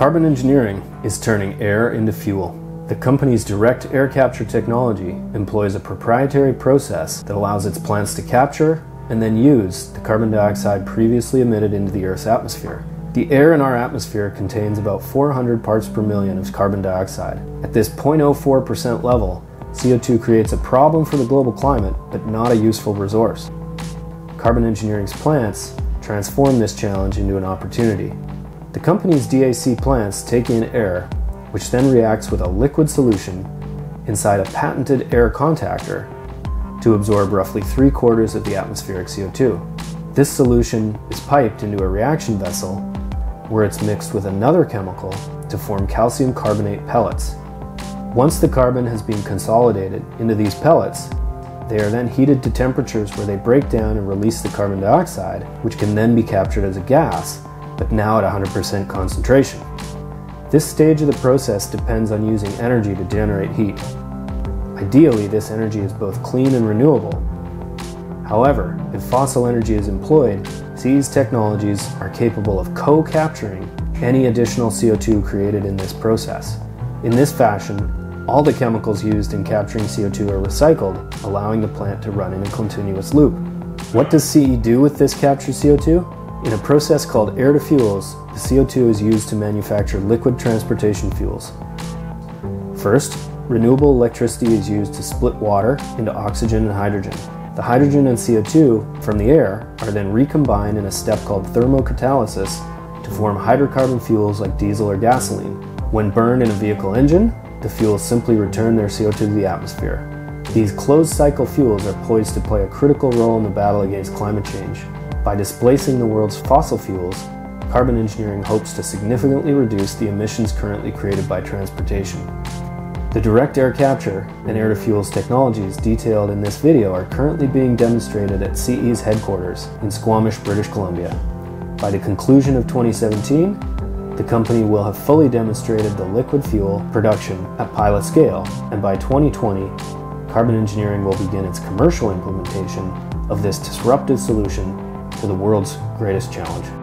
Carbon engineering is turning air into fuel. The company's direct air capture technology employs a proprietary process that allows its plants to capture and then use the carbon dioxide previously emitted into the Earth's atmosphere. The air in our atmosphere contains about 400 parts per million of carbon dioxide. At this 0.04% level, CO2 creates a problem for the global climate, but not a useful resource. Carbon Engineering's plants transform this challenge into an opportunity. The company's DAC plants take in air, which then reacts with a liquid solution inside a patented air contactor to absorb roughly three quarters of the atmospheric CO2. This solution is piped into a reaction vessel where it's mixed with another chemical to form calcium carbonate pellets. Once the carbon has been consolidated into these pellets, they are then heated to temperatures where they break down and release the carbon dioxide, which can then be captured as a gas but now at 100% concentration. This stage of the process depends on using energy to generate heat. Ideally, this energy is both clean and renewable. However, if fossil energy is employed, CE's technologies are capable of co-capturing any additional CO2 created in this process. In this fashion, all the chemicals used in capturing CO2 are recycled, allowing the plant to run in a continuous loop. What does CE do with this captured CO2? In a process called air to fuels, the CO2 is used to manufacture liquid transportation fuels. First, renewable electricity is used to split water into oxygen and hydrogen. The hydrogen and CO2 from the air are then recombined in a step called thermocatalysis to form hydrocarbon fuels like diesel or gasoline. When burned in a vehicle engine, the fuels simply return their CO2 to the atmosphere. These closed cycle fuels are poised to play a critical role in the battle against climate change. By displacing the world's fossil fuels, carbon engineering hopes to significantly reduce the emissions currently created by transportation. The direct air capture and air-to-fuels technologies detailed in this video are currently being demonstrated at CE's headquarters in Squamish, British Columbia. By the conclusion of 2017, the company will have fully demonstrated the liquid fuel production at pilot scale, and by 2020, Carbon Engineering will begin its commercial implementation of this disruptive solution to the world's greatest challenge.